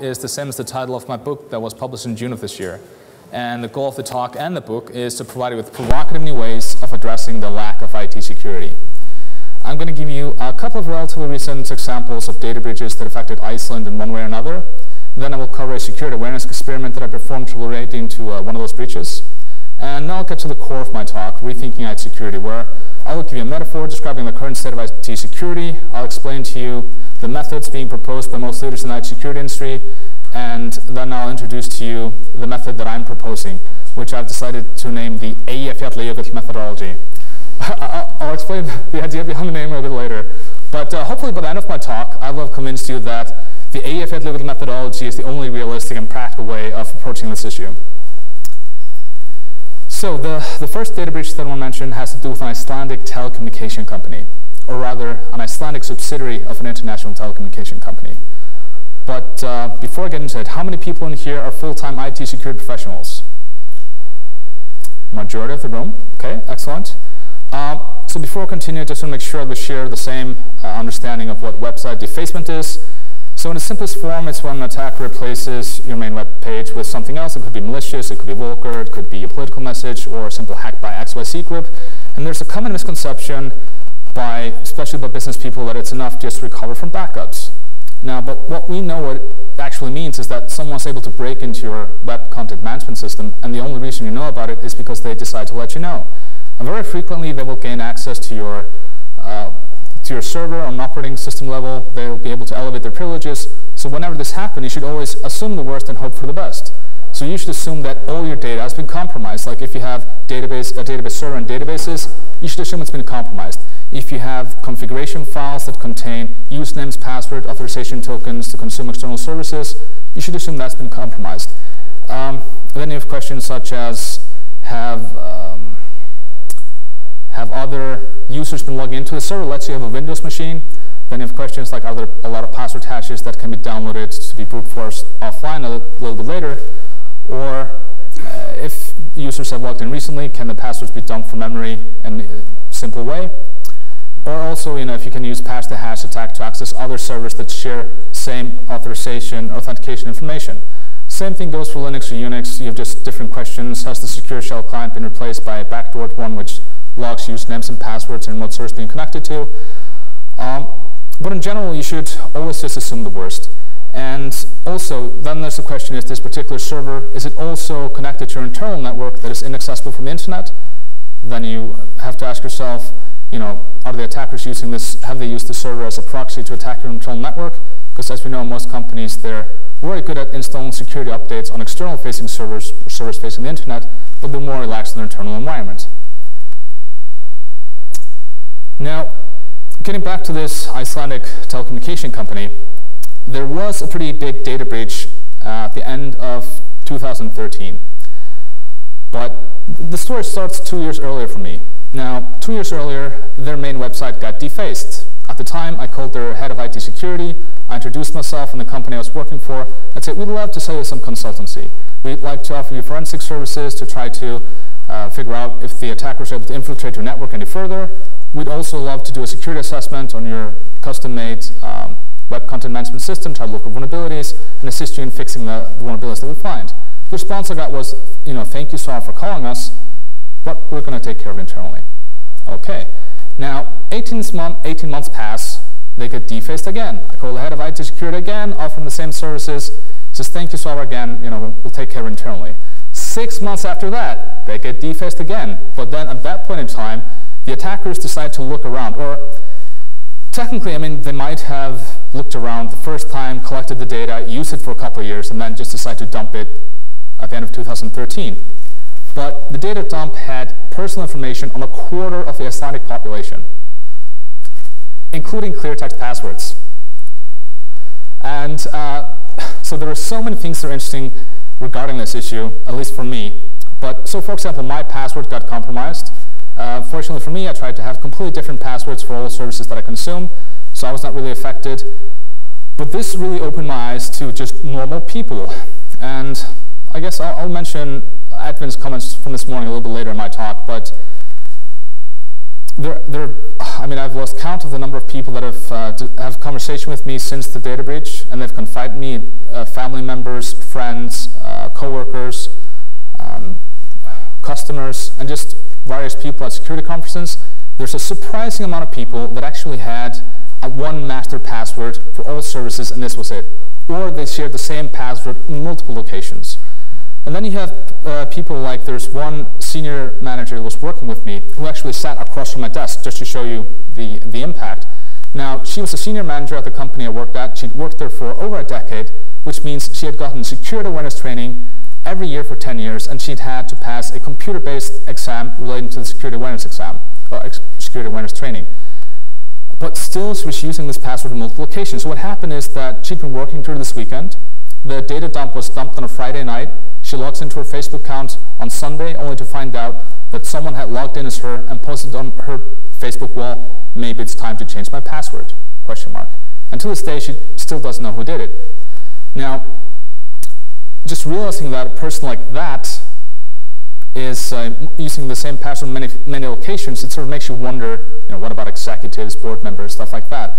is the same as the title of my book that was published in June of this year. And the goal of the talk and the book is to provide you with provocative new ways of addressing the lack of IT security. I'm going to give you a couple of relatively recent examples of data breaches that affected Iceland in one way or another. Then I will cover a security awareness experiment that I performed relating to uh, one of those breaches. And now I'll get to the core of my talk, Rethinking IT Security, where I will give you a metaphor describing the current state of IT security. I'll explain to you the methods being proposed by most leaders in the IT security industry, and then I'll introduce to you the method that I'm proposing, which I've decided to name the Eyjafjallajökull methodology. I'll explain the idea behind the name a bit later, but uh, hopefully by the end of my talk, I will have convinced you that the Eyjafjallajökull methodology is the only realistic and practical way of approaching this issue. So the, the first data breach that I want to mention has to do with an Icelandic telecommunication company or rather an Icelandic subsidiary of an international telecommunication company. But uh, before I get into it, how many people in here are full-time IT security professionals? Majority of the room. Okay, excellent. Uh, so before I continue, just want to make sure we share the same uh, understanding of what website defacement is. So in the simplest form, it's when an attacker replaces your main web page with something else. It could be malicious, it could be vulgar, it could be a political message, or a simple hack by XYZ group. And there's a common misconception by, especially by business people, that it's enough just to recover from backups. Now, but what we know what it actually means is that someone's able to break into your web content management system, and the only reason you know about it is because they decide to let you know. And very frequently, they will gain access to your uh, to your server on an operating system level. They will be able to elevate their privileges. So whenever this happens, you should always assume the worst and hope for the best. So you should assume that all your data has been compromised. Like if you have database, a database server and databases, you should assume it's been compromised. If you have configuration files that contain usernames, password, authorization tokens to consume external services, you should assume that's been compromised. Um, then you have questions such as, have, um, have other users been logging into the server? Let's say you have a Windows machine. Then you have questions like, are there a lot of password hashes that can be downloaded to be brute forced offline a little bit later? Or uh, if users have logged in recently, can the passwords be dumped from memory in a simple way? Or also, you know, if you can use pass the hash attack to access other servers that share same authorization, authentication information. Same thing goes for Linux or Unix. You have just different questions. Has the secure shell client been replaced by a backdoored one which logs usernames and passwords and what service being connected to? Um, but in general, you should always just assume the worst. And also, then there's the question, is this particular server, is it also connected to your internal network that is inaccessible from the internet? Then you have to ask yourself, you know, are the attackers using this, have they used the server as a proxy to attack your internal network? Because as we know, most companies, they're very good at installing security updates on external facing servers, or servers facing the internet, but they're more relaxed in their internal environment. Now, getting back to this Icelandic telecommunication company, there was a pretty big data breach uh, at the end of 2013. But the story starts two years earlier for me. Now, two years earlier, their main website got defaced. At the time, I called their head of IT security. I introduced myself and the company I was working for. I said, we'd love to sell you some consultancy. We'd like to offer you forensic services to try to uh, figure out if the attackers are able to infiltrate your network any further. We'd also love to do a security assessment on your custom-made um, web content management system, try to look for vulnerabilities, and assist you in fixing the, the vulnerabilities that we find. The response I got was, you know, thank you, Sara, for calling us, but we're going to take care of internally. Okay. Now, 18, month, 18 months pass, they get defaced again. I call the head of IT security again, offering the same services. Says, thank you, Sara, again, you know, we'll, we'll take care internally. Six months after that, they get defaced again. But then at that point in time, the attackers decide to look around, or technically, I mean, they might have looked around the first time, collected the data, used it for a couple of years, and then just decide to dump it at the end of 2013. But the data dump had personal information on a quarter of the Icelandic population, including clear text passwords. And uh, so there are so many things that are interesting regarding this issue, at least for me. But so, for example, my password got compromised. Uh, fortunately for me, I tried to have completely different passwords for all the services that I consume, so I was not really affected. But this really opened my eyes to just normal people. And I guess I'll, I'll mention Edvin's comments from this morning a little bit later in my talk, but there, there, I mean, I've lost count of the number of people that have uh, have conversation with me since the data breach, and they've confided me, uh, family members, friends, uh, coworkers, um, customers, and just various people at security conferences. There's a surprising amount of people that actually had a one master password for all services, and this was it. Or they shared the same password in multiple locations. And then you have uh, people like there's one senior manager who was working with me who actually sat across from my desk just to show you the, the impact. Now, she was a senior manager at the company I worked at. She'd worked there for over a decade, which means she had gotten security awareness training every year for 10 years, and she'd had to pass a computer-based exam relating to the security awareness exam, or security awareness training. But still, she was using this password in multiple locations. So what happened is that she'd been working through this weekend. The data dump was dumped on a Friday night. She logs into her Facebook account on Sunday, only to find out that someone had logged in as her and posted on her Facebook wall, maybe it's time to change my password, question mark. And to this day, she still doesn't know who did it. Now, just realizing that a person like that is uh, using the same password in many, many locations, it sort of makes you wonder, you know, what about executives, board members, stuff like that.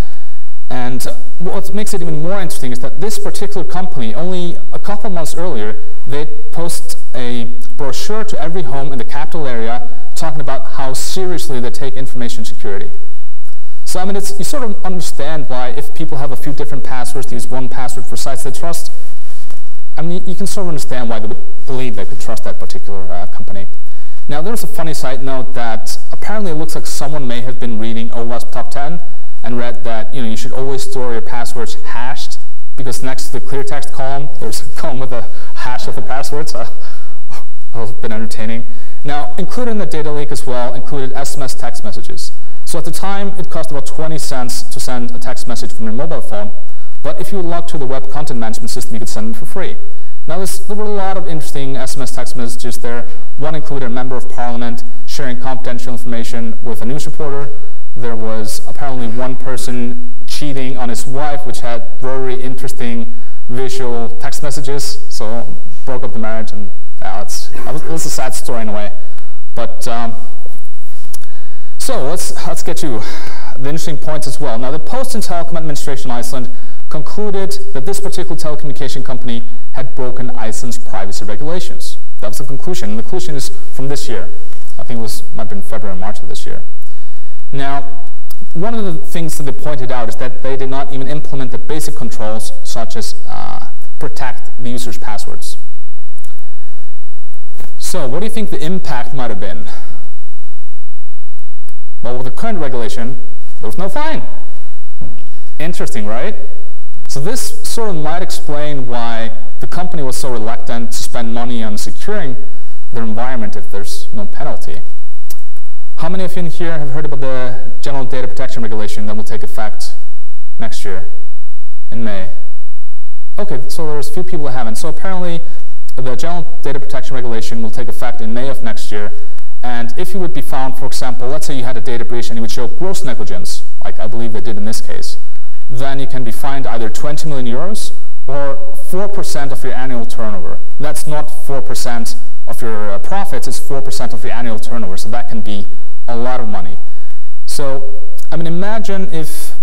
And what makes it even more interesting is that this particular company, only a couple months earlier, they post a brochure to every home in the capital area talking about how seriously they take information security. So I mean, you sort of understand why if people have a few different passwords, they use one password for sites they trust, I mean, you can sort of understand why they would believe they could trust that particular uh, company. Now, there's a funny side note that apparently it looks like someone may have been reading OWASP Top 10 and read that you know you should always store your passwords hashed because next to the clear text column, there's a column with a hash of the password. Uh, so that's been entertaining. Now, included in the data leak as well included SMS text messages. So at the time, it cost about 20 cents to send a text message from your mobile phone. But if you log to the web content management system, you could send them for free. Now, there were a lot of interesting SMS text messages there. One included a member of parliament sharing confidential information with a news reporter. There was apparently one person cheating on his wife, which had very interesting visual text messages. So broke up the marriage, and yeah, it's, it a sad story in a way. But um, so let's let's get to the interesting points as well. Now, the Post and Telecom Administration in Iceland concluded that this particular telecommunication company had broken Iceland's privacy regulations. That was the conclusion, and the conclusion is from this year. I think it was might have been February or March of this year. Now, one of the things that they pointed out is that they did not even implement the basic controls, such as uh, protect the user's passwords. So, what do you think the impact might have been? Well, with the current regulation, there was no fine. Interesting, right? So this sort of might explain why the company was so reluctant to spend money on securing their environment if there's no penalty. How many of you in here have heard about the General Data Protection Regulation that will take effect next year in May? Okay, so there's a few people that haven't. So apparently the General Data Protection Regulation will take effect in May of next year. And if you would be found, for example, let's say you had a data breach and you would show gross negligence, like I believe they did in this case, then you can be fined either 20 million euros or 4% of your annual turnover. That's not 4% of your uh, profits, it's 4% of your annual turnover, so that can be a lot of money. So, I mean, imagine if,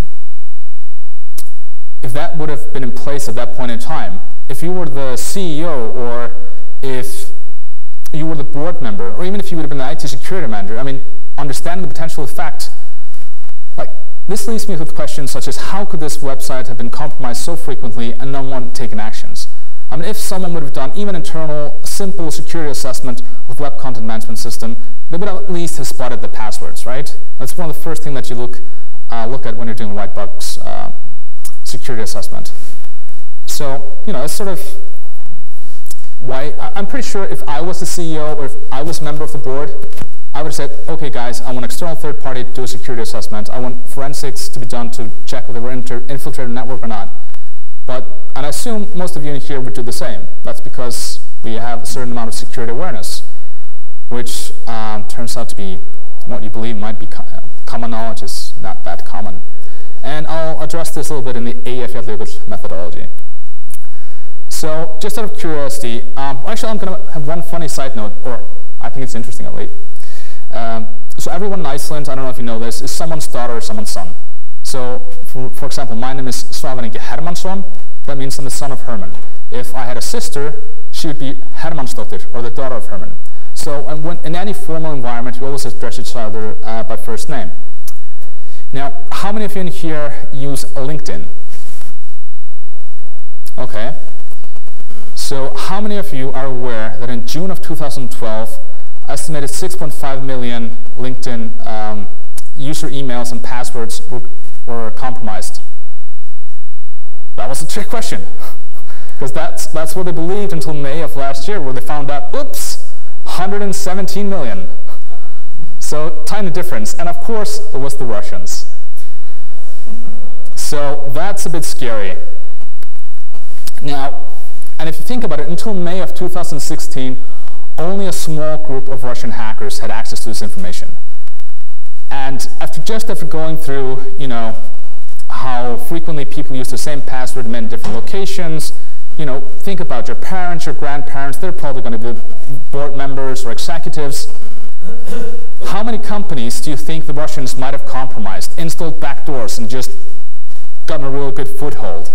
if that would have been in place at that point in time. If you were the CEO or if you were the board member, or even if you would have been the IT security manager, I mean, understanding the potential effect, like, this leaves me with questions such as how could this website have been compromised so frequently and no one taken actions? I mean, if someone would have done even internal, simple security assessment of web content management system, they would at least have spotted the passwords, right? That's one of the first things that you look, uh, look at when you're doing Whitebox uh, security assessment. So, you know, it's sort of why, I'm pretty sure if I was the CEO or if I was a member of the board, I would have said, okay, guys, I want external third party to do a security assessment. I want forensics to be done to check whether we're infiltrated network or not. But, and I assume most of you in here would do the same. That's because we have a certain amount of security awareness, which um, turns out to be what you believe might be co common knowledge is not that common. And I'll address this a little bit in the EF methodology. So just out of curiosity, um, actually I'm going to have one funny side note, or I think it's interesting at least. Um, so everyone in Iceland, I don't know if you know this, is someone's daughter or someone's son. So, for, for example, my name is Svavar Hermannsson. That means I'm the son of Hermann. If I had a sister, she would be Hermannsdottir, or the daughter of Hermann. So when, in any formal environment, we always address each other uh, by first name. Now, how many of you in here use LinkedIn? Okay. So how many of you are aware that in June of 2012, estimated 6.5 million LinkedIn um, user emails and passwords were, were compromised? That was a trick question. Because that's, that's what they believed until May of last year, where they found out, oops, 117 million. So tiny difference. And of course, it was the Russians. So that's a bit scary. Now, and if you think about it, until May of 2016, only a small group of Russian hackers had access to this information. And after just after going through, you know, how frequently people use the same password in many different locations, you know, think about your parents, your grandparents, they're probably going to be board members or executives. How many companies do you think the Russians might have compromised, installed backdoors, and just gotten a real good foothold?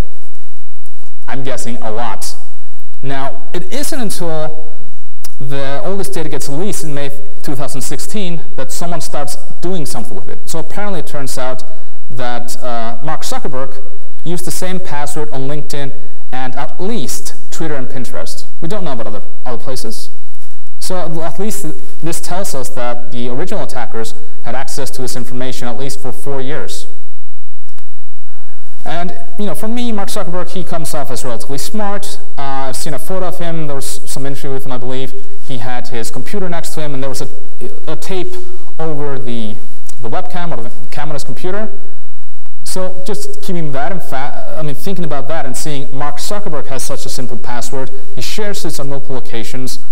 I'm guessing a lot. Now, it isn't until the, all this data gets released in May 2016 that someone starts doing something with it. So apparently it turns out that uh, Mark Zuckerberg used the same password on LinkedIn and at least Twitter and Pinterest. We don't know about other, other places. So at least this tells us that the original attackers had access to this information at least for four years. And you know, for me, Mark Zuckerberg, he comes off as relatively smart. Uh, I've seen a photo of him. There was some interview with him, I believe. He had his computer next to him, and there was a, a tape over the, the webcam or the cam on his computer. So just keeping that in fact, I mean, thinking about that and seeing Mark Zuckerberg has such a simple password, he shares this on multiple occasions.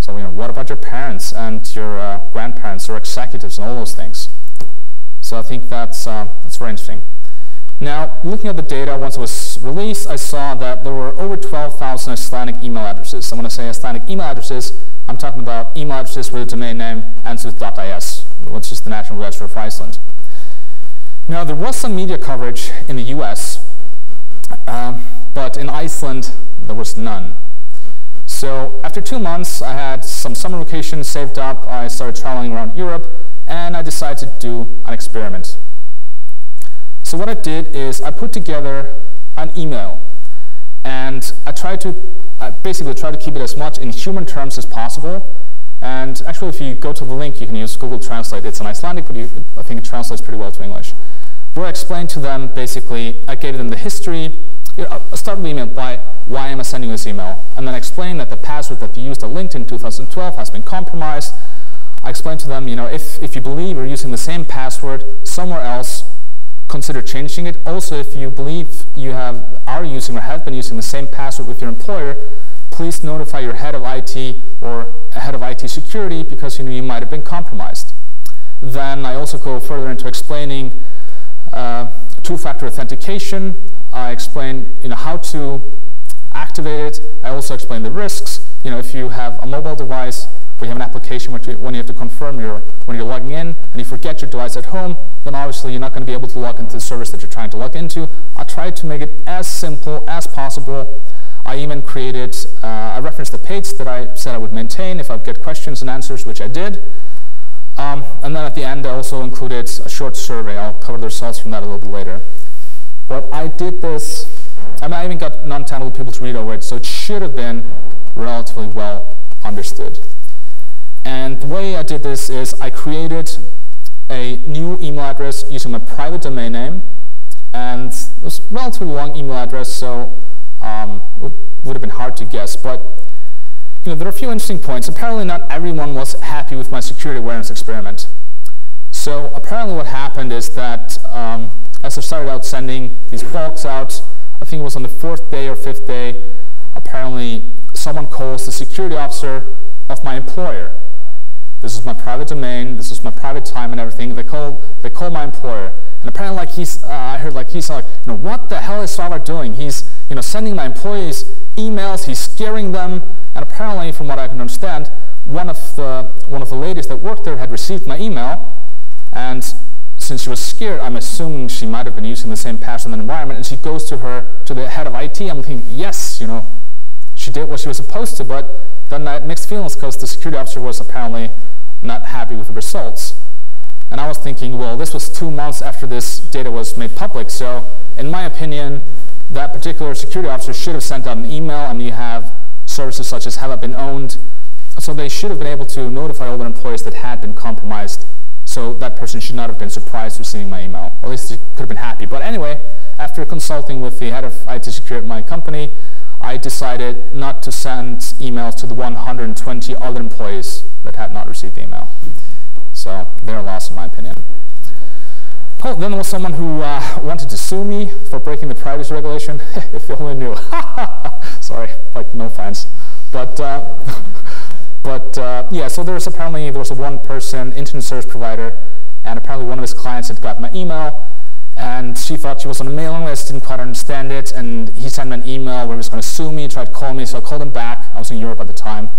So, you know, what about your parents and your uh, grandparents or executives and all those things? So I think that's, uh, that's very interesting. Now, looking at the data once it was released, I saw that there were over 12,000 Icelandic email addresses. So when I say Icelandic email addresses, I'm talking about email addresses with the domain name ansuz.is, which is the National Register for Iceland. Now, there was some media coverage in the US, uh, but in Iceland, there was none. So after two months, I had some summer vacation saved up. I started traveling around Europe, and I decided to do an experiment. So what I did is I put together an email, and I tried to I basically try to keep it as much in human terms as possible. And actually, if you go to the link, you can use Google Translate. It's in Icelandic, but you, I think it translates pretty well to English where I explained to them basically, I gave them the history. You know, I'll start with the email by why am I sending this email, and then explain that the password that you used at LinkedIn in 2012 has been compromised. I explained to them, you know, if, if you believe you're using the same password somewhere else, consider changing it. Also, if you believe you have are using or have been using the same password with your employer, please notify your head of IT or head of IT security because you know you might have been compromised. Then I also go further into explaining uh, two-factor authentication. I explain you know, how to activate it. I also explain the risks. You know, if you have a mobile device, we have an application you, when you have to confirm your, when you're logging in, and you forget your device at home, then obviously you're not going to be able to log into the service that you're trying to log into. I tried to make it as simple as possible. I even created, uh, I referenced the page that I said I would maintain if I get questions and answers, which I did. Um, and then at the end, I also included a short survey. I'll cover the results from that a little bit later. But I did this, I mean, I even got non-technical people to read over it, so it should have been relatively well understood. And the way I did this is I created a new email address using my private domain name, and it was a relatively long email address, so um, it would have been hard to guess, but you know, there are a few interesting points. Apparently not everyone was happy with my security awareness experiment. So apparently what happened is that um, as I started out sending these bulks out, I think it was on the fourth day or fifth day, apparently someone calls the security officer of my employer. This is my private domain, this is my private time and everything. They call, they call my employer. And apparently like he's, uh, I heard like he's like, you know, what the hell is Svavar doing? He's, you know, sending my employees emails, he's scaring them, and apparently, from what I can understand, one of the one of the ladies that worked there had received my email, and since she was scared, I'm assuming she might have been using the same password in the environment. And she goes to her to the head of IT. I'm thinking, yes, you know, she did what she was supposed to. But then I had mixed feelings because the security officer was apparently not happy with the results. And I was thinking, well, this was two months after this data was made public. So in my opinion, that particular security officer should have sent out an email. And you have services such as Have Been Pwned. So they should have been able to notify all their employees that had been compromised. So that person should not have been surprised receiving my email. At least they could have been happy. But anyway, after consulting with the head of IT security at my company, I decided not to send emails to the 120 other employees that had not received the email. So they're lost in my opinion. Oh, then there was someone who uh, wanted to sue me for breaking the privacy regulation. if they only knew. Sorry, like no offense. But, uh, but uh, yeah, so there was apparently, there was a one-person internet service provider, and apparently one of his clients had got my email, and she thought she was on a mailing list, didn't quite understand it, and he sent me an email where he was going to sue me, tried to call me, so I called him back. I was in Europe at the time.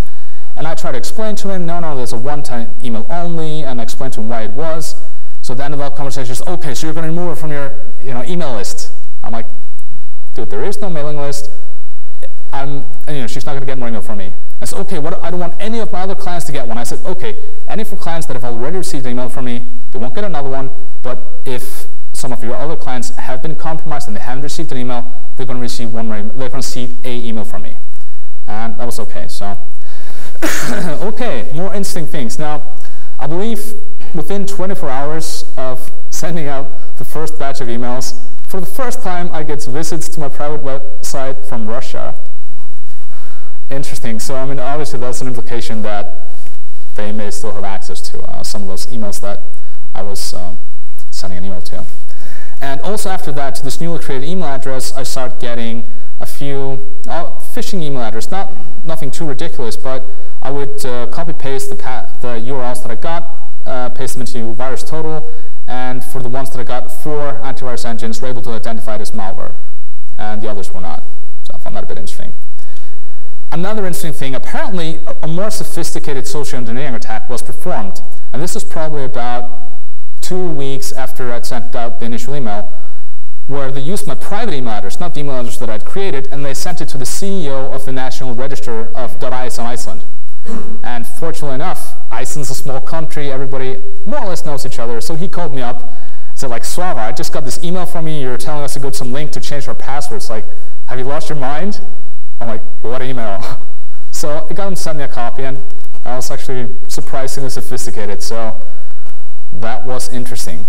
And I tried to explain to him, no, no, there's a one-time email only, and I explained to him why it was. So the end of that conversation is, okay, so you're going to remove her from your you know, email list. I'm like, dude, there is no mailing list. I'm, you know, she's not going to get more email from me. I said, okay, what, I don't want any of my other clients to get one. I said, okay, any of your clients that have already received an email from me, they won't get another one, but if some of your other clients have been compromised and they haven't received an email, they're going to receive one more, they're going to receive a email from me. And that was okay, so. okay, more interesting things. Now, I believe within 24 hours of sending out the first batch of emails, for the first time I get visits to my private website from Russia. Interesting, so I mean, obviously that's an implication that they may still have access to uh, some of those emails that I was um, sending an email to. And also after that, to this newly created email address, I start getting a few uh, phishing email address, not nothing too ridiculous, but I would uh, copy paste the, the URLs that I got, uh, them into VirusTotal, and for the ones that I got, four antivirus engines were able to identify it as malware, and the others were not. So I found that a bit interesting. Another interesting thing, apparently a, more sophisticated social engineering attack was performed, and this was probably about two weeks after I'd sent out the initial email, where they used my private email address, not the email address that I'd created, and they sent it to the CEO of the National Register of .is in Iceland. And fortunately enough, Iceland's a small country, everybody more or less knows each other, so he called me up, said like, Svavar, I just got this email from you, you're telling us to go to some link to change our passwords, like, have you lost your mind? I'm like, what email? so I got him to send me a copy, and I was actually surprisingly sophisticated, so that was interesting.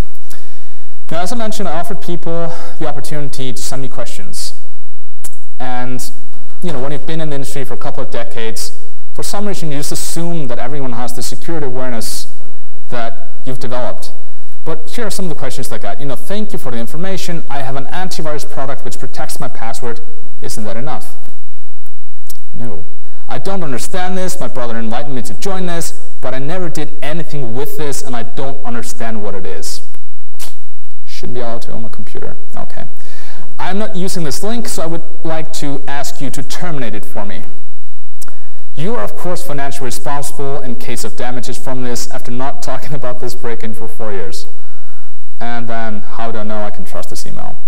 Now, as I mentioned, I offered people the opportunity to send me questions. And, you know, when you've been in the industry for a couple of decades, for some reason you just assume that everyone has the security awareness that you've developed. But here are some of the questions that I got. You know, thank you for the information. I have an antivirus product which protects my password. Isn't that enough? No. I don't understand this. My brother invited me to join this but I never did anything with this and I don't understand what it is. Shouldn't be allowed to own a computer. Okay. I'm not using this link, so I would like to ask you to terminate it for me. You are, of course, financially responsible in case of damages from this after not talking about this break-in for four years. And then, how do I know I can trust this email?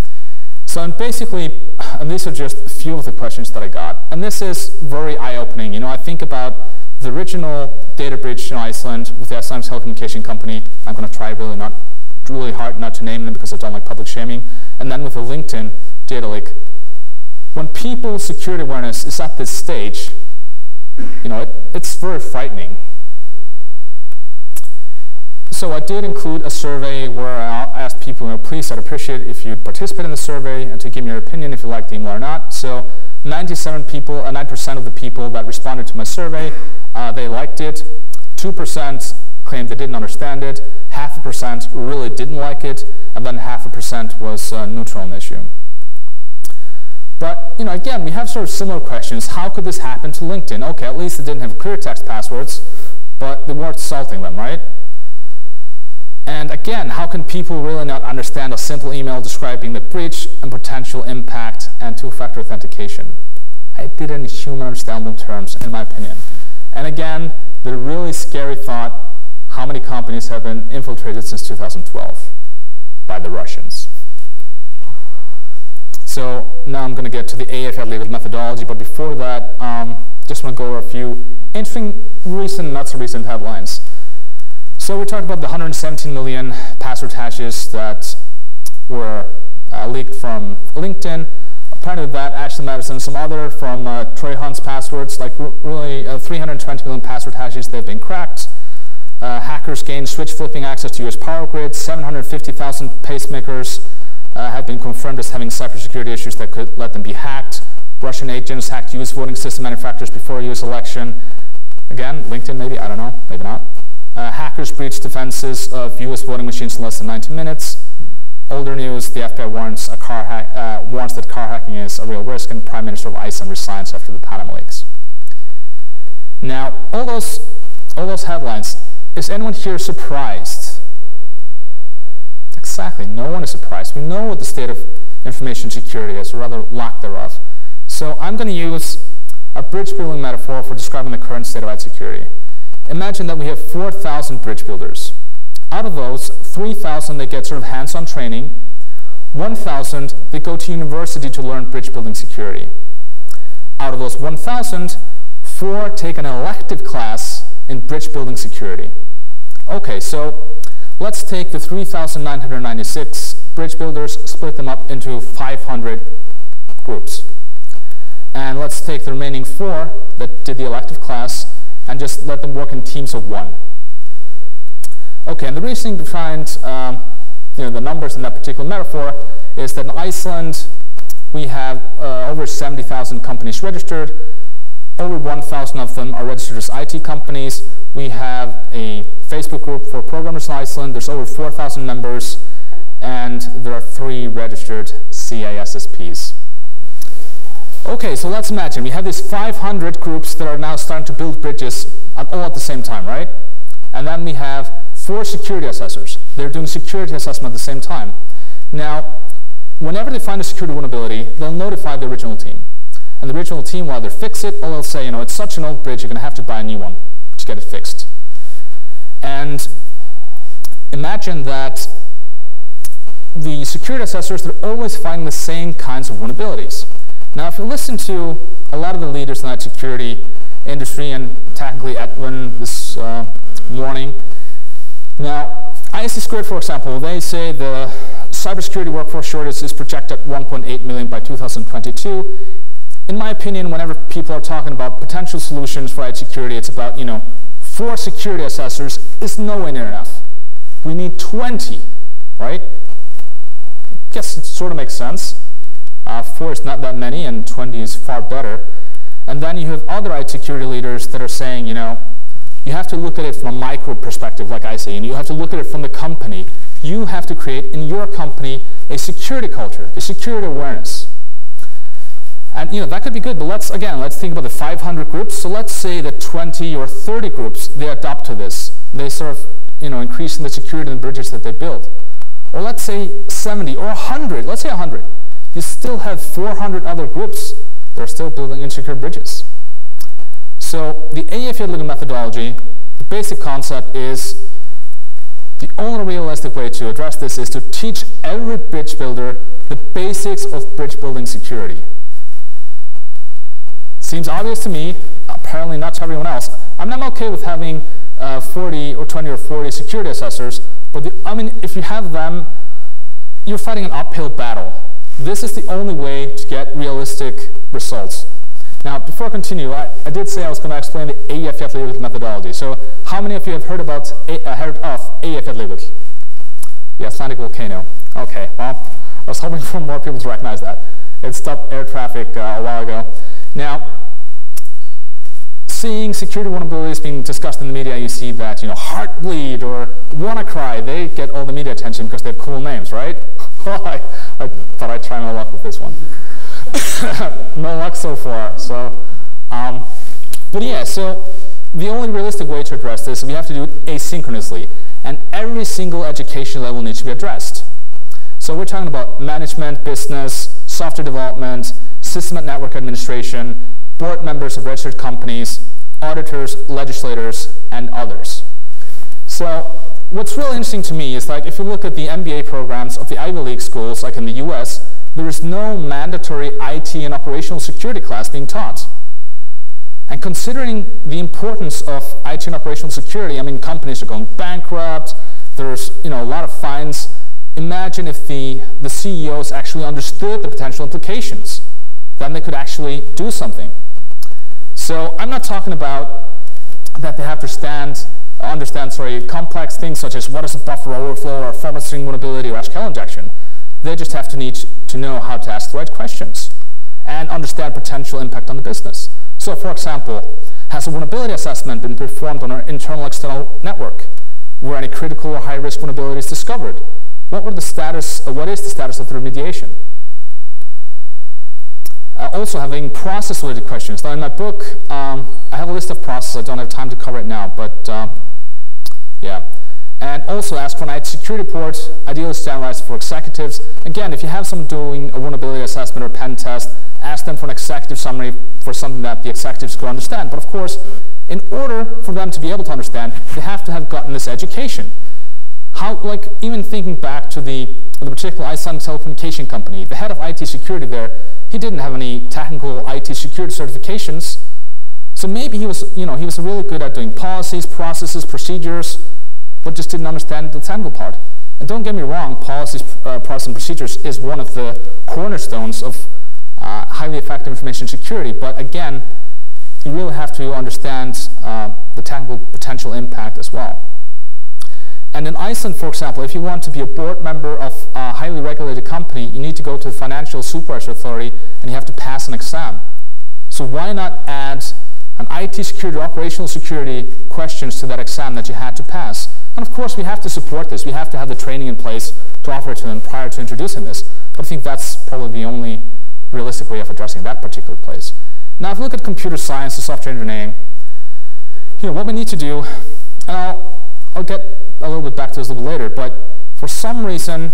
So and basically, and these are just a few of the questions that I got. And this is very eye-opening. You know, I think about the original data breach in Iceland with the Icelandic telecommunication company, I'm going to try really not really hard not to name them because I don't like public shaming, and then with the LinkedIn data leak. When people's security awareness is at this stage, you know, it, it's very frightening. So I did include a survey where I asked people, you know, please, I'd appreciate if you'd participate in the survey and to give me your opinion if you like the email or not. So 97 people, uh, 9% of the people that responded to my survey, uh, they liked it. 2% claimed they didn't understand it. Half a percent really didn't like it. And then half a percent was uh, neutral on the issue. But you know, again, we have sort of similar questions. How could this happen to LinkedIn? Okay, at least it didn't have clear text passwords, but they weren't salting them, right? And again, how can people really not understand a simple email describing the breach and potential impact and two-factor authentication? I did it in human understandable terms, in my opinion. And again, the really scary thought, how many companies have been infiltrated since 2012 by the Russians. So now I'm going to get to the Eyjafjallajökull methodology, but before that, um, just want to go over a few interesting recent, not so recent headlines. So we talked about the 117 million password hashes that were uh, leaked from LinkedIn. Apparently that Ashley Madison, and some other from uh, Troy Hunt's passwords, like really uh, 320 million password hashes, they've been cracked. Uh, hackers gained switch flipping access to US power grids. 750,000 pacemakers have been confirmed as having cybersecurity issues that could let them be hacked. Russian agents hacked US voting system manufacturers before a US election. Again, LinkedIn maybe, I don't know, maybe not. Uh, hackers breached defenses of US voting machines in less than 90 minutes. Older news, the FBI warns, a uh, warns that car hacking is a real risk, and Prime Minister of Iceland resigns after the Panama leaks. Now, all those, all those headlines, is anyone here surprised? Exactly, no one is surprised. We know what the state of information security is, or rather lack thereof. So I'm going to use a bridge building metaphor for describing the current state of IT security. Imagine that we have 4,000 bridge builders. Out of those, 3,000 they get sort of hands-on training, 1,000 they go to university to learn bridge building security. Out of those 1,000, four take an elective class in bridge building security. Okay, so let's take the 3,996 bridge builders, split them up into 500 groups. And let's take the remaining four that did the elective class and just let them work in teams of one. Okay, and the reasoning behind um, you know, the numbers in that particular metaphor is that in Iceland, we have uh, over 70,000 companies registered. Over 1,000 of them are registered as IT companies. We have a Facebook group for programmers in Iceland. There's over 4,000 members, and there are three registered CISSPs. Okay, so let's imagine we have these 500 groups that are now starting to build bridges at, all at the same time, right? And then we have four security assessors. They're doing security assessment at the same time. Now, whenever they find a security vulnerability, they'll notify the original team. And the original team will either fix it or they'll say, you know, it's such an old bridge, you're going to have to buy a new one get it fixed. And imagine that the security assessors, they're always finding the same kinds of vulnerabilities. Now, if you listen to a lot of the leaders in that security industry, and technically Edwin this uh, morning, now, ISC Squared, for example, they say the cybersecurity workforce shortage is projected at 1.8 million by 2022. In my opinion, whenever people are talking about potential solutions for IT security, it's about, you know, four security assessors is nowhere near enough. We need 20, right? I guess it sort of makes sense. Uh, four is not that many, and 20 is far better. And then you have other IT security leaders that are saying, you know, you have to look at it from a micro perspective, like I say, and you have to look at it from the company. You have to create in your company a security culture, a security awareness. And you know that could be good, but let's again let's think about the 500 groups. So let's say that 20 or 30 groups they adopt to this. They sort of you know increase in the security the bridges that they build. Or let's say 70 or 100. Let's say 100 you still have 400 other groups that are still building insecure bridges. So the Eyjafjallajökull methodology, the basic concept is the only realistic way to address this is to teach every bridge builder the basics of bridge building security. Seems obvious to me, apparently not to everyone else. I'm not okay with having uh, 40 or 20 or 40 security assessors, but the, I mean, if you have them, you're fighting an uphill battle. This is the only way to get realistic results. Now, before I continue, I, I did say I was going to explain the Eyjafjallajökull methodology. So, how many of you have heard about a, uh, heard of Eyjafjallajökull? The Icelandic volcano. Okay, well, I was hoping for more people to recognize that. It stopped air traffic uh, a while ago. Now, seeing security vulnerabilities being discussed in the media, you see that, you know, Heartbleed or WannaCry, they get all the media attention because they have cool names, right? I, I thought I'd try my luck with this one. no luck so far. So, um, but yeah, so the only realistic way to address this, we have to do it asynchronously. And every single education level needs to be addressed. So we're talking about management, business, software development, system and network administration, board members of registered companies, auditors, legislators, and others. So what's really interesting to me is like if you look at the MBA programs of the Ivy League schools, like in the US, there is no mandatory IT and operational security class being taught. And considering the importance of IT and operational security, I mean, companies are going bankrupt, there's you know, a lot of fines. Imagine if the, the CEOs actually understood the potential implications. Then they could actually do something. So I'm not talking about that they have to stand, understand sorry, complex things such as what is a buffer overflow or format string vulnerability or SQL injection. They just have to need to know how to ask the right questions and understand potential impact on the business. So for example, has a vulnerability assessment been performed on an internal external network? Were any critical or high-risk vulnerabilities discovered? What were the status, what is the status of the remediation? Uh, also having process-related questions. Now in my book, um, I have a list of processes. I don't have time to cover it now, but uh, yeah. And also ask for an IT security report, ideally standardized for executives. Again, if you have someone doing a vulnerability assessment or pen test, ask them for an executive summary for something that the executives could understand. But of course, in order for them to be able to understand, they have to have gotten this education. How, like, even thinking back to the, the particular Icelandic telecommunication company, the head of IT security there, he didn't have any technical IT security certifications. So maybe he was, you know, he was really good at doing policies, processes, procedures, but just didn't understand the technical part. And don't get me wrong, policies, uh, process, and procedures is one of the cornerstones of uh, highly effective information security. But again, you really have to understand uh, the technical potential impact as well. And in Iceland, for example, if you want to be a board member of a highly regulated company, you need to go to the Financial Supervisory Authority and you have to pass an exam. So why not add an IT security, operational security questions to that exam that you had to pass? And of course, we have to support this. We have to have the training in place to offer it to them prior to introducing this. But I think that's probably the only realistic way of addressing that particular place. Now, if you look at computer science and software engineering, you know, what we need to do, and I'll, I'll get a little bit back to this a little bit later, but for some reason,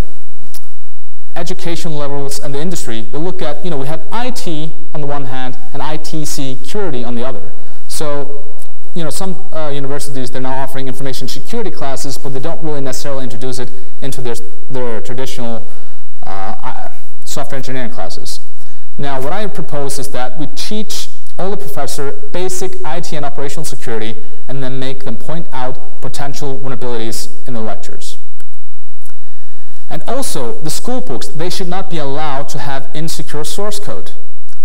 education levels and the industry, they look at, you know, we have IT on the one hand and IT security on the other. So, you know, some uh, universities, they're now offering information security classes, but they don't really necessarily introduce it into their, their traditional uh, software engineering classes. Now, what I propose is that we teach all the professor basic IT and operational security and then make them point out potential vulnerabilities in the lectures. And also, the school books, they should not be allowed to have insecure source code.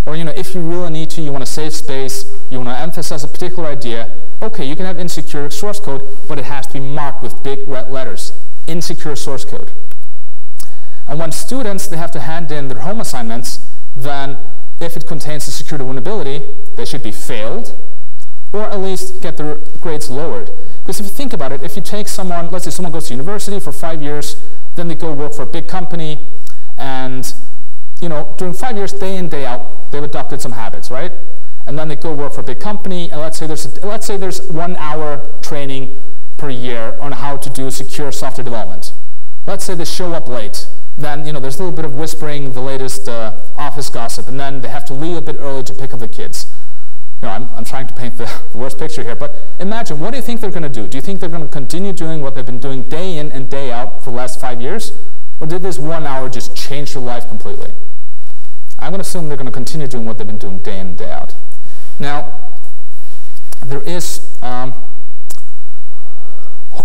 Or, you know, if you really need to, you want to save space, you want to emphasize a particular idea, okay, you can have insecure source code, but it has to be marked with big red letters, insecure source code. And when students, they have to hand in their home assignments, then if it contains a security vulnerability, they should be failed, or at least get their grades lowered. Because if you think about it, if you take someone, let's say someone goes to university for five years, then they go work for a big company, and you know, during five years, day in, day out, they've adopted some habits, right? And then they go work for a big company, and let's say there's, a, let's say there's one hour training per year on how to do secure software development. Let's say they show up late then you know there's a little bit of whispering the latest uh, office gossip, and then they have to leave a bit early to pick up the kids. You know, I'm, I'm trying to paint the, the worst picture here, but imagine, what do you think they're going to do? Do you think they're going to continue doing what they've been doing day in and day out for the last five years? Or did this one hour just change their life completely? I'm going to assume they're going to continue doing what they've been doing day in and day out. Now, there is um,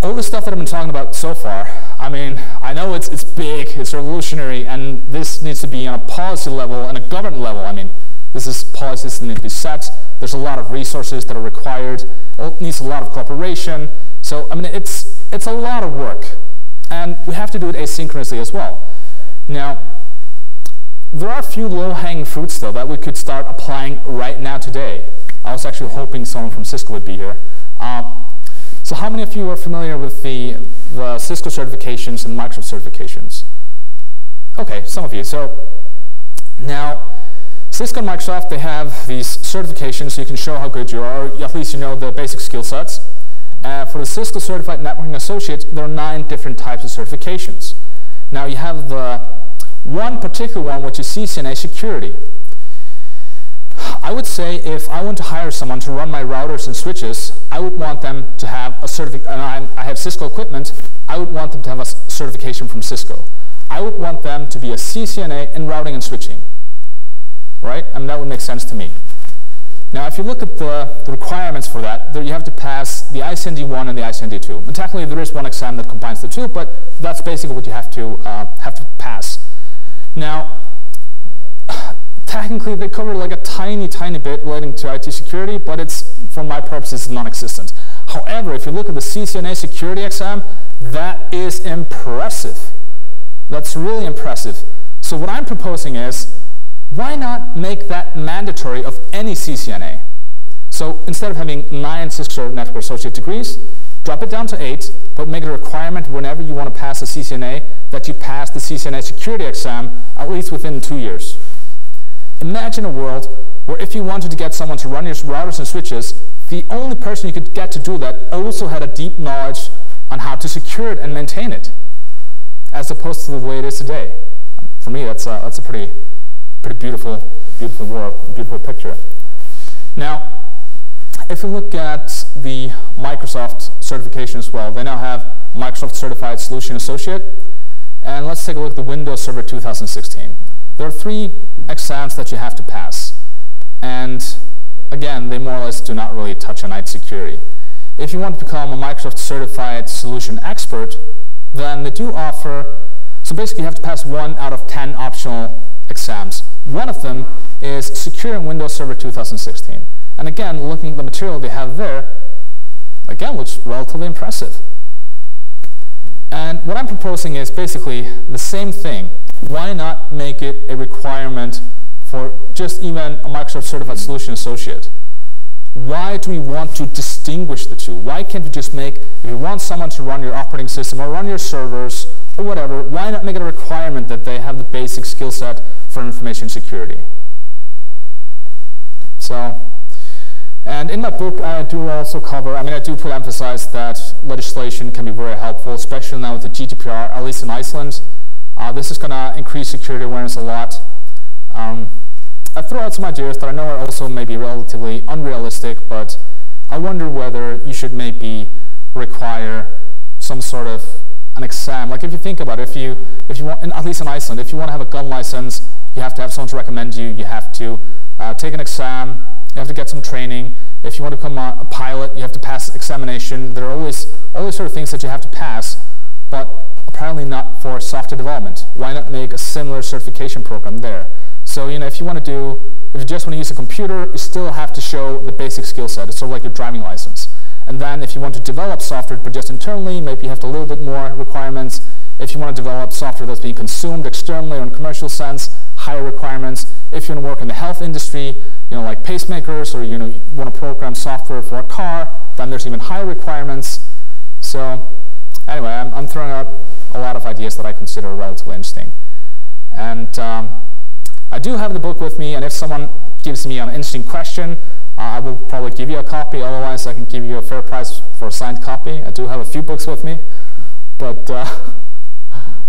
all the stuff that I've been talking about so far, I mean, I know it's, it's big, it's revolutionary, and this needs to be on a policy level and a government level. I mean, this is policies that need to be set. There's a lot of resources that are required. It needs a lot of cooperation. So, I mean, it's, it's a lot of work. And we have to do it asynchronously as well. Now, there are a few low-hanging fruits, though, that we could start applying right now today. I was actually hoping someone from Cisco would be here. Um, so how many of you are familiar with the, the Cisco certifications and Microsoft certifications? Okay, some of you. So now, Cisco and Microsoft, they have these certifications so you can show how good you are, at least you know the basic skill sets. Uh, for the Cisco Certified Networking Associate, there are nine different types of certifications. Now you have the one particular one, which is CCNA Security. I would say if I want to hire someone to run my routers and switches, I would want them to have a certificate, and I, I have Cisco equipment, I would want them to have a certification from Cisco. I would want them to be a CCNA in routing and switching, right? I mean, that would make sense to me. Now, if you look at the, the requirements for that, you have to pass the ICND1 and the ICND2. And technically, there is one exam that combines the two, but that's basically what you have to, uh, have to pass. Now, technically, they cover like a tiny, tiny bit relating to IT security, but it's, for my purposes, non-existent. However, if you look at the CCNA security exam, that is impressive. That's really impressive. So what I'm proposing is, why not make that mandatory of any CCNA? So instead of having nine Cisco Network Associate degrees, drop it down to eight, but make it a requirement whenever you want to pass a CCNA that you pass the CCNA security exam at least within two years. Imagine a world where if you wanted to get someone to run your routers and switches, the only person you could get to do that also had a deep knowledge on how to secure it and maintain it, as opposed to the way it is today. For me, that's a, that's a pretty, pretty beautiful, beautiful world, beautiful picture. Now, if you look at the Microsoft certification as well, they now have Microsoft Certified Solution Associate. And let's take a look at the Windows Server 2016. There are three exams that you have to pass. And again, they more or less do not really touch on IT security. If you want to become a Microsoft Certified Solution Expert, then they do offer, so basically you have to pass one out of 10 optional exams. One of them is Securing Windows Server 2016. And again, looking at the material they have there, again, looks relatively impressive. And what I'm proposing is basically the same thing. Why not make it a requirement for just even a Microsoft Certified Solution Associate? Why do we want to distinguish the two? Why can't we just make, if you want someone to run your operating system or run your servers or whatever, why not make it a requirement that they have the basic skill set for information security? So, and in my book, I do also cover, I mean, I do put emphasize that legislation can be very helpful, especially now with the GDPR, at least in Iceland. Uh, this is going to increase security awareness a lot. Um, I throw out some ideas that I know are also maybe relatively unrealistic, but I wonder whether you should maybe require some sort of an exam. Like if you think about it, if you, if you want, at least in Iceland, if you want to have a gun license, you have to have someone to recommend you, you have to uh, take an exam, you have to get some training. If you want to become a, a pilot, you have to pass examination. There are always, always sort of things that you have to pass, but apparently not for software development. Why not make a similar certification program there? So, you know, if you want to do, if you just want to use a computer, you still have to show the basic skill set. It's sort of like your driving license. And then if you want to develop software, but just internally, maybe you have a little bit more requirements. If you want to develop software that's being consumed externally or in commercial sense, higher requirements. If you want to work in the health industry, you know, like pacemakers, or you know, you want to program software for a car, then there's even higher requirements. So anyway, I'm, I'm throwing out a lot of ideas that I consider relatively interesting. And um, I do have the book with me, and if someone gives me an interesting question, uh, I will probably give you a copy. Otherwise, I can give you a fair price for a signed copy. I do have a few books with me, but uh,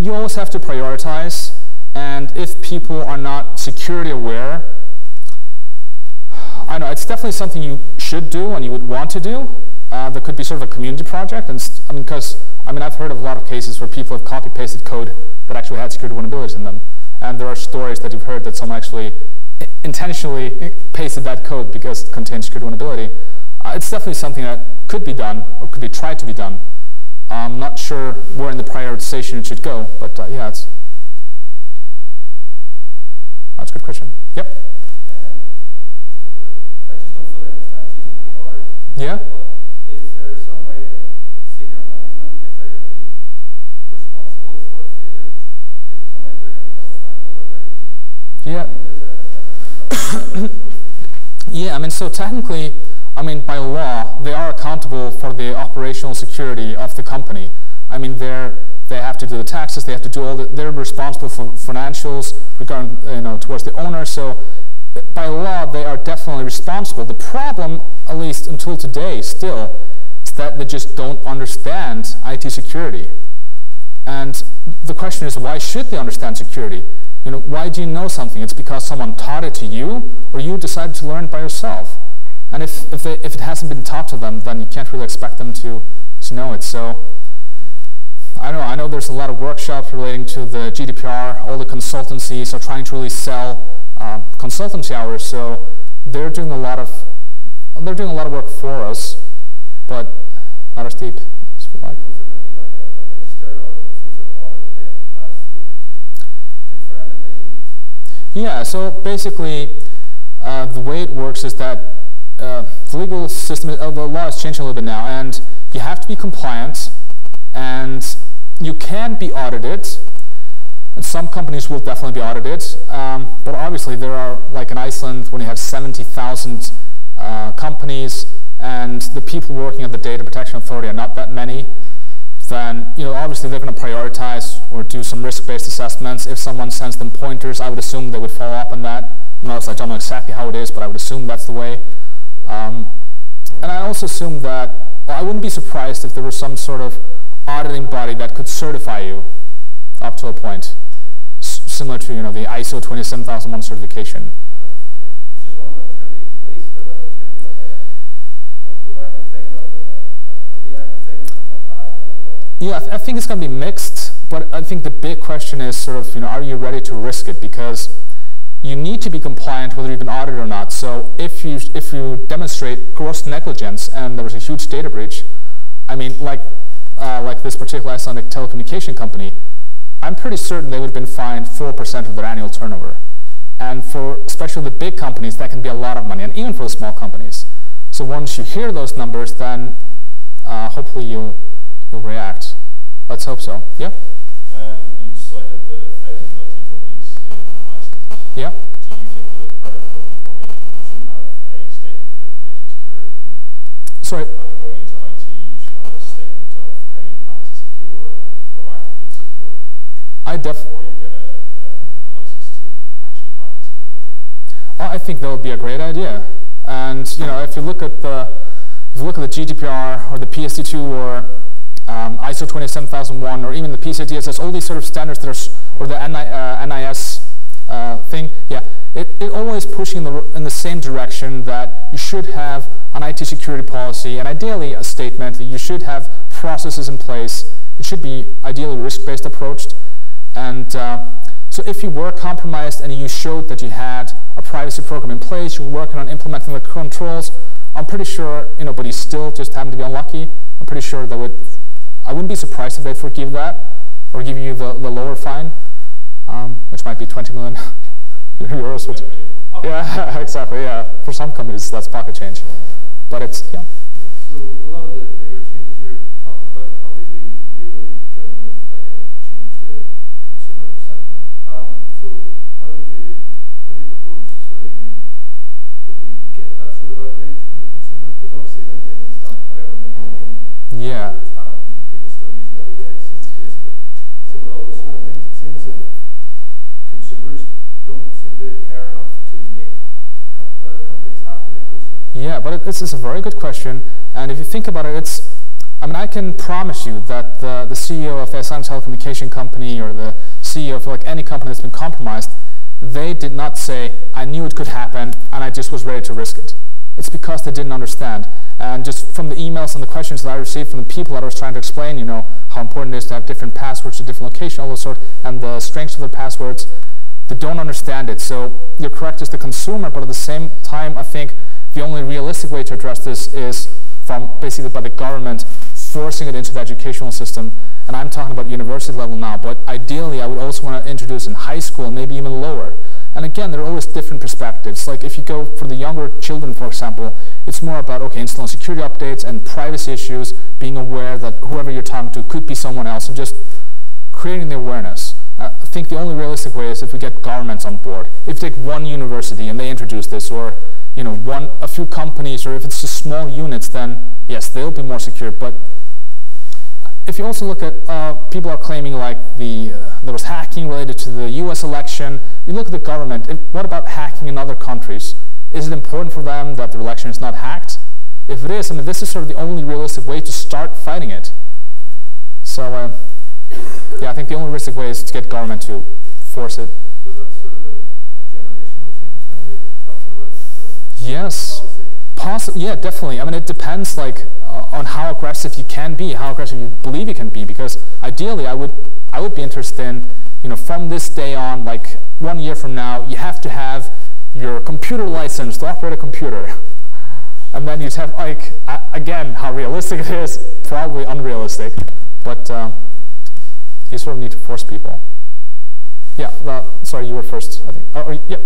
you always have to prioritize, and if people are not security aware, I know it's definitely something you should do and you would want to do. Uh, there could be sort of a community project, and I mean, because I mean, I've heard of a lot of cases where people have copy pasted code that actually had security vulnerabilities in them, and there are stories that you've heard that someone actually intentionally pasted that code because it contains security vulnerability. Uh, it's definitely something that could be done or could be tried to be done. I'm not sure where in the prioritization it should go, but uh, yeah, it's that's a good question. Yep. I just don't fully understand GDPR. Yeah. is there some way that senior management, if they're going to be responsible for a failure, is there some way they're going to be held accountable, or they're going to be yeah. as a, as a Yeah, I mean, so technically, I mean, by law, they are accountable for the operational security of the company. I mean, they're, they have to do the taxes, they have to do all the, they're responsible for financials regarding, you know, towards the owner. So by law, they are definitely responsible. The problem, at least until today, still, is that they just don't understand IT security. And the question is, why should they understand security? You know, why do you know something? It's because someone taught it to you, or you decided to learn by yourself. And if, if, they, if it hasn't been taught to them, then you can't really expect them to, to know it. So I know, I know there's a lot of workshops relating to the GDPR. All the consultancies are trying to really sell uh, consultancy hours, so they're doing a lot of they're doing a lot of work for us, but not as deep as we'd like. is there going to be like a, a register or some sort of audit that they have to pass in order to confirm that they meet? Yeah, so basically, uh, the way it works is that uh, the legal system, uh, the law is changing a little bit now, and you have to be compliant, and you can be audited, and some companies will definitely be audited, um, but obviously there are, like in Iceland, when you have 70,000 uh, companies and the people working at the Data Protection Authority are not that many, then you know obviously they're going to prioritize or do some risk-based assessments. If someone sends them pointers, I would assume they would follow up on that. I don't know exactly how it is, but I would assume that's the way. Um, and I also assume that, well, I wouldn't be surprised if there was some sort of auditing body that could certify you up to a point, S similar to you know the ISO 27001 certification. It's just whether it's going to be policed or whether it's going to be like a more proactive thing rather than a, a reactive thing when something like bad then it will. Yeah, I, th I think it's going to be mixed, but I think the big question is sort of, you know, are you ready to risk it? Because you need to be compliant whether you've been audited or not. So if you if you demonstrate gross negligence and there was a huge data breach, I mean, like uh, like this particular Icelandic telecommunication company, I'm pretty certain they would have been fined 4% of their annual turnover. And for especially the big companies, that can be a lot of money, and even for the small companies. So once you hear those numbers, then uh, hopefully you'll, you'll react. Let's hope so. Yeah? Um, Yeah? Do you think that as part of company formation, should have a statement of information security? Sorry. When going into IT, you should have a statement of how you plan to secure and proactively secure I def before you get a, a, a license to actually practice in the country. Oh, I think that would be a great idea. And you know, if you look at the if you look at the GDPR or the PSD2 or um, ISO 27001 or even the PCI DSS, all these sort of standards that are or the NI, uh, NIS uh, thing, yeah, it, it always pushing in the in the same direction that you should have an IT security policy and ideally a statement that you should have processes in place. It should be ideally risk-based approached. And uh, so if you were compromised and you showed that you had a privacy program in place, you were working on implementing the controls, I'm pretty sure, you know, but you still just happened to be unlucky, I'm pretty sure that would, I wouldn't be surprised if they'd forgive that or give you the, the lower fine, um, which might be 20 million euros. Which, yeah, exactly, yeah. For some companies, that's pocket change. But it's, yeah. So a lot of the bigger changes you're talking about would probably be only really driven with like a change to consumer sentiment. Um, so how would you how do you propose sort of you that we get that sort of outrage from the consumer? Because obviously LinkedIn's got however many million Yeah. followers and people still use it every day. Same with Facebook, same with all those sort of things. It seems that consumers don't seem to care enough to make com- uh, companies have to make those sort of Yeah, but it, it's, it's a very good question. And if you think about it, it's, I mean, I can promise you that the, the CEO of the Icelandic telecommunication company or the CEO of like any company that's been compromised, they did not say, I knew it could happen and I just was ready to risk it. It's because they didn't understand. And just from the emails and the questions that I received from the people that I was trying to explain, you know, how important it is to have different passwords to different locations, all those sort, and the strengths of the passwords, they don't understand it. So you're correct as the consumer, but at the same time, I think the only realistic way to address this is from basically by the government forcing it into the educational system. And I'm talking about university level now, but ideally I would also want to introduce in high school, and maybe even lower. And again, there are always different perspectives. Like if you go for the younger children, for example, it's more about, okay, installing security updates and privacy issues, being aware that whoever you're talking to could be someone else, and just creating the awareness. Uh, I think the only realistic way is if we get governments on board. If you take one university and they introduce this, or you know, one, a few companies, or if it's just small units, then yes, they'll be more secure. But if you also look at, uh, people are claiming like the, uh, there was hacking related to the US election. You look at the government, if, what about hacking in other countries? Is it important for them that the election is not hacked? If it is, I mean, this is sort of the only realistic way to start fighting it. So, uh, yeah, I think the only realistic way is to get government to force it. So that's sort of a, a generational change that we're talking about? or Yes. Possibly, yeah, definitely. I mean, it depends, like, uh, on how aggressive you can be, how aggressive you believe you can be. Because ideally, I would, I would be interested in, you know, from this day on, like one year from now, you have to have your computer license to operate a computer, and then you'd have, like, uh, again, how realistic it is, probably unrealistic, but uh, you sort of need to force people. Yeah. Sorry, you were first, I think. Oh, oh,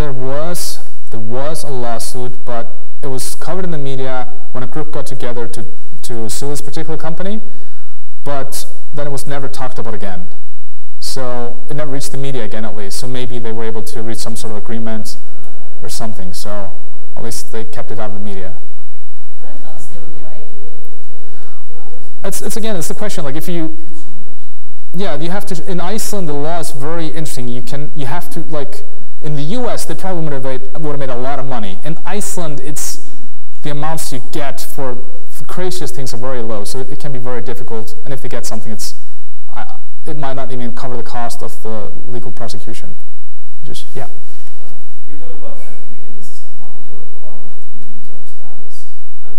there was there was a lawsuit, but it was covered in the media when a group got together to to sue this particular company, but then it was never talked about again. So it never reached the media again, at least. So maybe they were able to reach some sort of agreement or something. So at least they kept it out of the media. The It's, it's again, it's the question like if you. Yeah, you have to. In Iceland, the law is very interesting. You can, you have to like. In the U.S., they probably would have made, would have made a lot of money. In Iceland, it's the amounts you get for, for craziest things are very low, so it, it can be very difficult. And if they get something, it's it might not even cover the cost of the legal prosecution. Just yeah. Um, you're talking about making this mandatory we need to understand this. And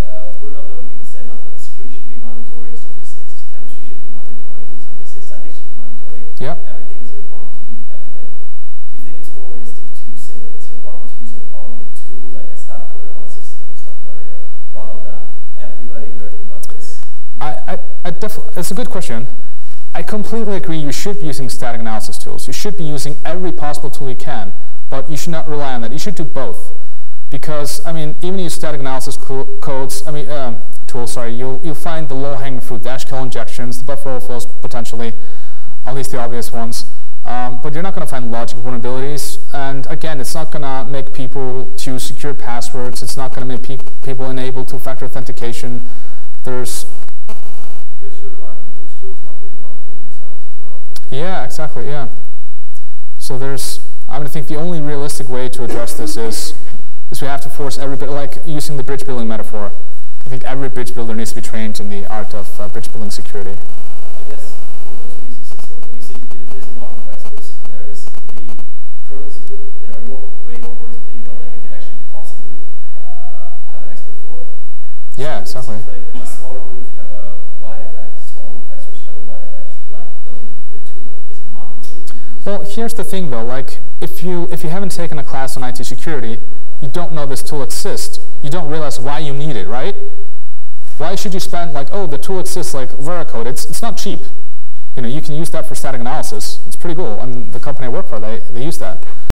uh, we're not the only people saying that, that security should be mandatory, somebody says chemistry should be mandatory, somebody says ethics should be mandatory. Yep. Everything is a requirement everything. Do you think it's more realistic to say that it's a to use an automated tool like a static code analysis that I was talking about earlier, rather than everybody learning about this? I, I, I definitely, it's a good question. I completely agree you should be using static analysis tools. You should be using every possible tool you can, but you should not rely on that. You should do both. Because, I mean, even use static analysis co codes, I mean, um, tools, sorry, you'll, you'll find the low-hanging fruit, the SQL injections, the buffer overflows potentially, at least the obvious ones. Um, but you're not going to find logic vulnerabilities. And again, it's not going to make people choose secure passwords. It's not going to make pe people enable two-factor authentication. There's I guess you're relying on those tools not being vulnerable themselves as well. Yeah, exactly, yeah. So there's, I mean, I think the only realistic way to address this is, is we have to force everybody, like using the bridge building metaphor, I think every bridge builder needs to be trained in the art of uh, bridge building security. I guess one of the reasons is so we see there's an arm of experts and there is the products there are more way more products being built than you can actually possibly uh, have an expert for. Yeah, exactly. It seems like a smaller group should have a wide effect, small group of experts should have a wide effect, like building the tool that is mandatory to use. Well, here's the thing though, like, if you, if you haven't taken a class on IT security, you don't know this tool exists, you don't realize why you need it, right? Why should you spend like, oh, the tool exists like Veracode, it's, it's not cheap. You know, you can use that for static analysis. It's pretty cool. And the company I work for, they, they use that.